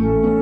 you